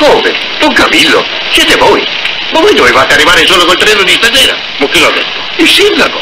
Come? Don Camillo? Siete voi? Ma voi dovevate arrivare solo col treno di stasera. Ma chi l'ha detto? Il sindaco.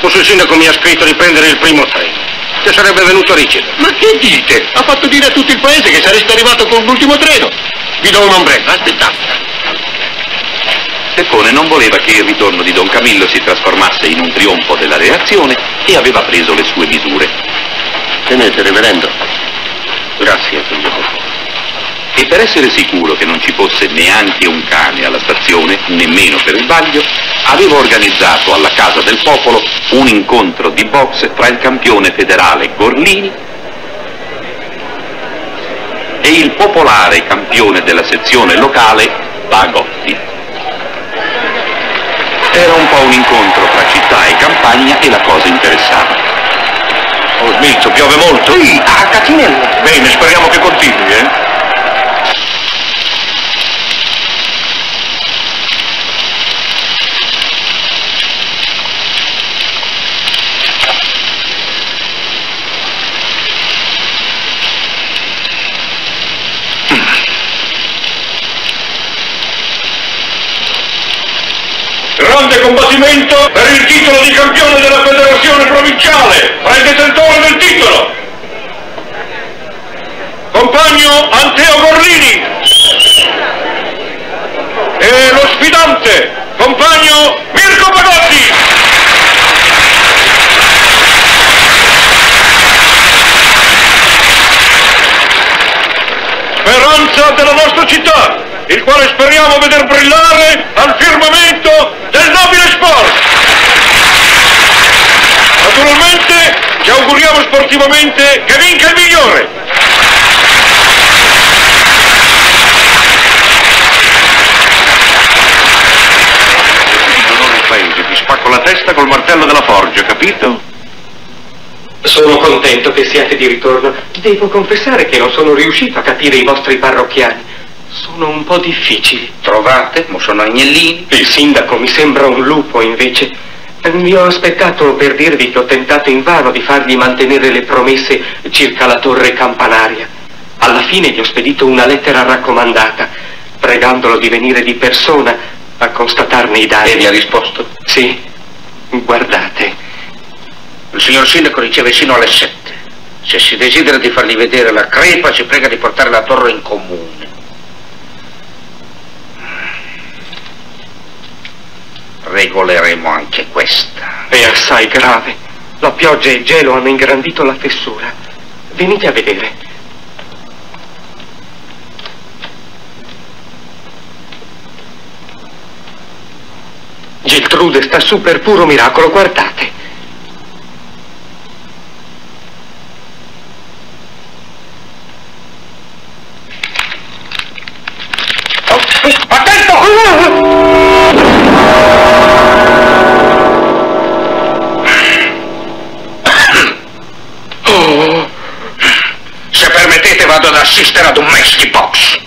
Forse il sindaco mi ha scritto di prendere il primo treno. Che sarebbe venuto a ricevere. Ma che dite? Ha fatto dire a tutto il paese che sareste arrivato con l'ultimo treno. Vi do un ombrello, aspettate. Peppone non voleva che il ritorno di Don Camillo si trasformasse in un trionfo della reazione e aveva preso le sue misure. Tenete, reverendo. Grazie, figlio. E per essere sicuro che non ci fosse neanche un cane alla stazione, nemmeno per sbaglio, aveva organizzato alla Casa del Popolo un incontro di box tra il campione federale Gorlini e il popolare campione della sezione locale Bagotti. Era un po' un incontro tra città e campagna e la cosa interessava. Oh, Smilzo, piove molto? Sì, a Catinello. Bene, speriamo che continui, eh? Grande combattimento per il titolo di campione della federazione provinciale fra il detentore del titolo. Compagno Anteo Gorlini. E lo sfidante, compagno Mirko Pagotti. Speranza della nostra città, il quale speriamo veder brillare al firmamento del nobile sport. Naturalmente ci sportivamente che vinca il migliore. il paese, ti spacco la testa col martello della forgia, capito? Sono contento che siate di ritorno. Devo confessare che non sono riuscito a capire i vostri parrocchiani. Sono un po' difficili. Trovate? Mo sono agnellini. Il sindaco mi sembra un lupo, invece. Vi ho aspettato per dirvi che ho tentato invano di fargli mantenere le promesse circa la torre campanaria. Alla fine gli ho spedito una lettera raccomandata, pregandolo di venire di persona a constatarne i danni. E vi ha risposto? Sì, guardate. Il signor sindaco riceve sino alle sette. Se si desidera di fargli vedere la crepa, ci prega di portare la torre in comune. Regoleremo anche questa. È assai grave. La pioggia e il gelo hanno ingrandito la fessura. Venite a vedere. Geltrude sta su per puro miracolo, guardate. Se vado ad assistere ad un match di box.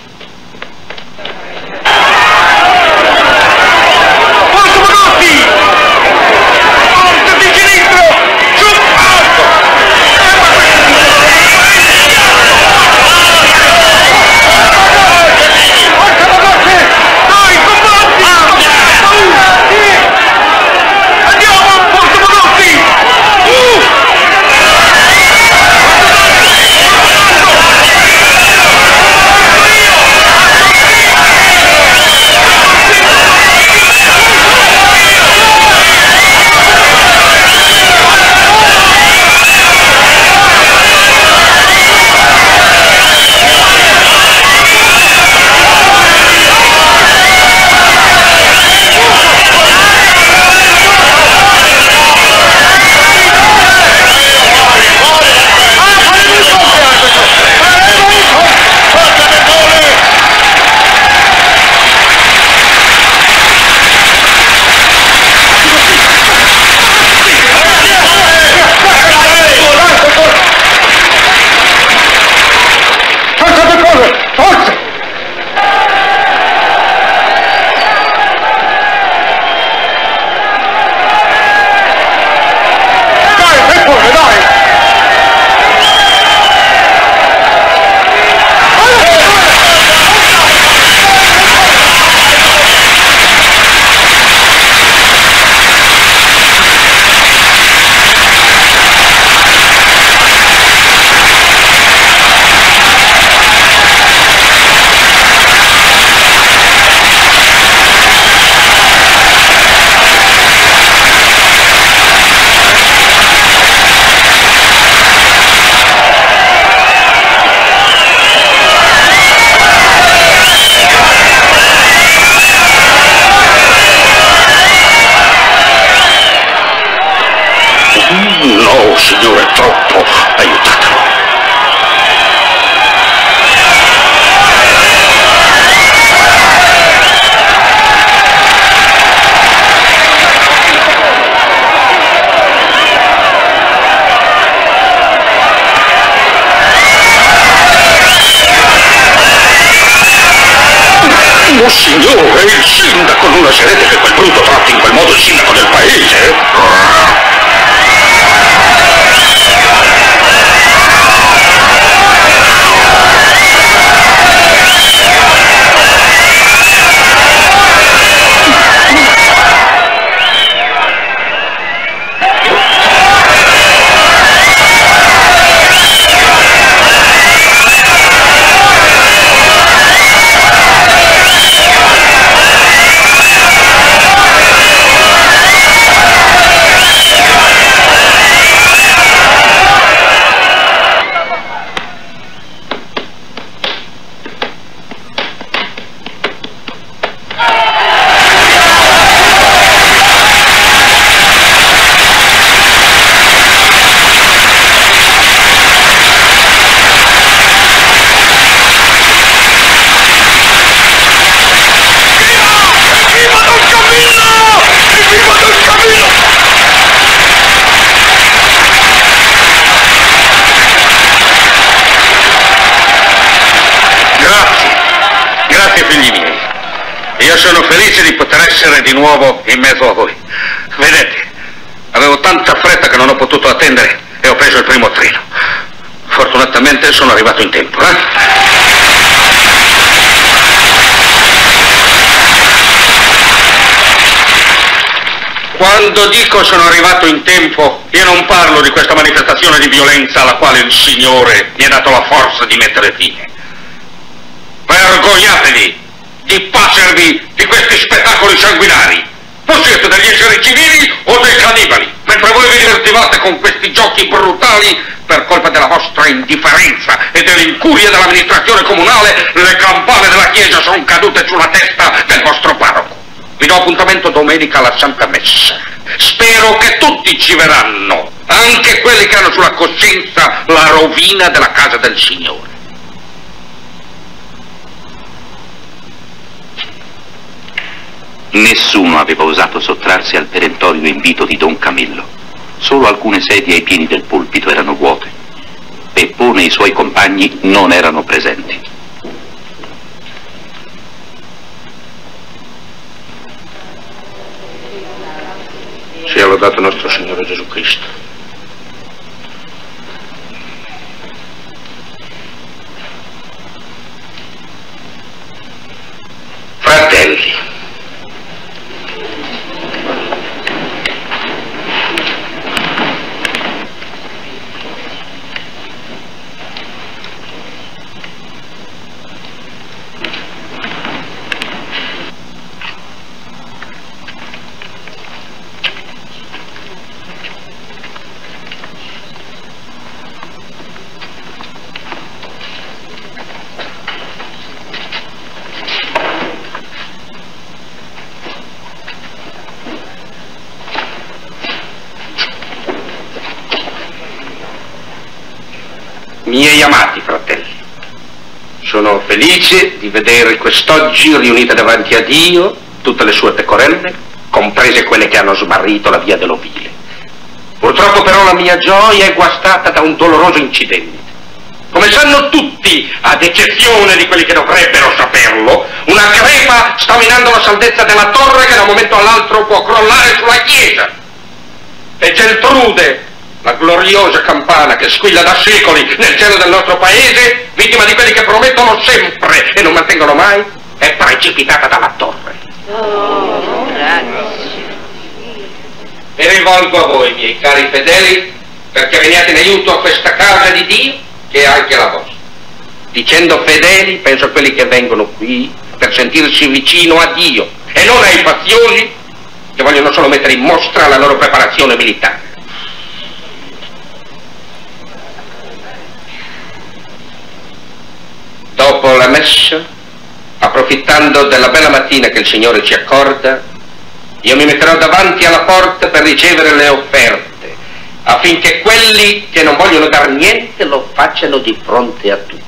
Signore, il sindaco, non lascerete che quel brutto tratti in quel modo il sindaco del paese? Io sono felice di poter essere di nuovo in mezzo a voi. Vedete, avevo tanta fretta che non ho potuto attendere e ho preso il primo treno. Fortunatamente sono arrivato in tempo. Eh? Quando dico sono arrivato in tempo, io non parlo di questa manifestazione di violenza alla quale il Signore mi ha dato la forza di mettere fine. Vergognatevi! Di passervi di questi spettacoli sanguinari. Non siete degli esseri civili o dei cannibali, mentre voi vi divertivate con questi giochi brutali per colpa della vostra indifferenza e dell'incuria dell'amministrazione comunale, le campane della chiesa sono cadute sulla testa del vostro parroco. Vi do appuntamento domenica alla Santa Messa. Spero che tutti ci verranno, anche quelli che hanno sulla coscienza la rovina della casa del Signore. Nessuno aveva osato sottrarsi al perentorio invito di Don Camillo. Solo alcune sedie ai piedi del pulpito erano vuote. Peppone e i suoi compagni non erano presenti. Sia lodato nostro Signore Gesù Cristo. Fratelli, Miei amati fratelli, sono felice di vedere quest'oggi riunite davanti a Dio tutte le sue pecorelle, comprese quelle che hanno smarrito la via dell'ovile. Purtroppo però la mia gioia è guastata da un doloroso incidente. Come sanno tutti, ad eccezione di quelli che dovrebbero saperlo, una crepa sta minando la saldezza della torre che da un momento all'altro può crollare sulla chiesa. E Geltrude, la gloriosa campana che squilla da secoli nel cielo del nostro paese, vittima di quelli che promettono sempre e non mantengono mai, è precipitata dalla torre. Oh, grazie. Mi rivolgo a voi, miei cari fedeli, perché veniate in aiuto a questa casa di Dio, che è anche la vostra. Dicendo fedeli, penso a quelli che vengono qui per sentirsi vicino a Dio e non ai faziosi che vogliono solo mettere in mostra la loro preparazione militare. Dopo la messa, approfittando della bella mattina che il Signore ci accorda, io mi metterò davanti alla porta per ricevere le offerte, affinché quelli che non vogliono dar niente lo facciano di fronte a tutti.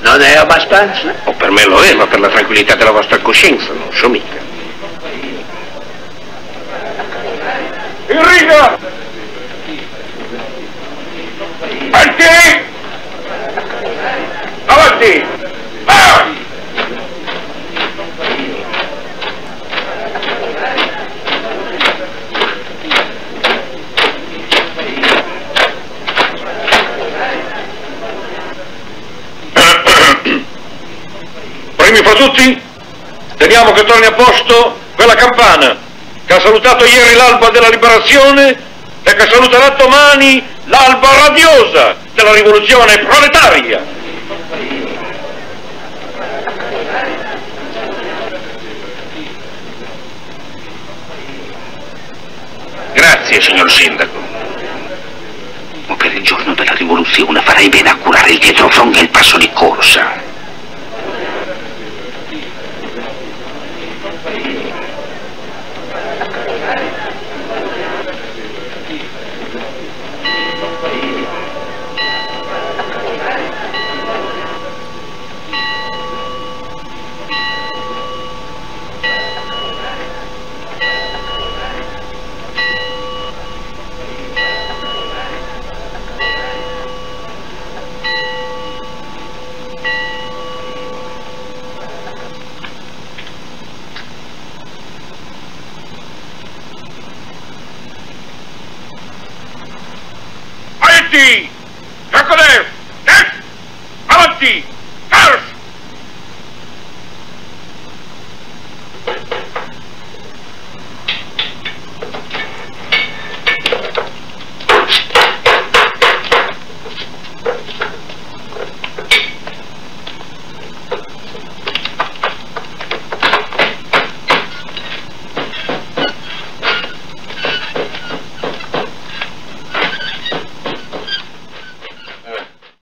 Non è abbastanza? O per me lo è, ma per la tranquillità della vostra coscienza, non so mica. In riga! Che ha salutato ieri l'alba della liberazione e che saluterà domani l'alba radiosa della rivoluzione proletaria. Grazie, signor Sindaco. Ma per il giorno della rivoluzione farei bene a curare il dietrofront e il passo di corsa.